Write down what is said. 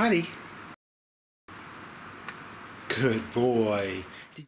Honey, potty. Good boy. Did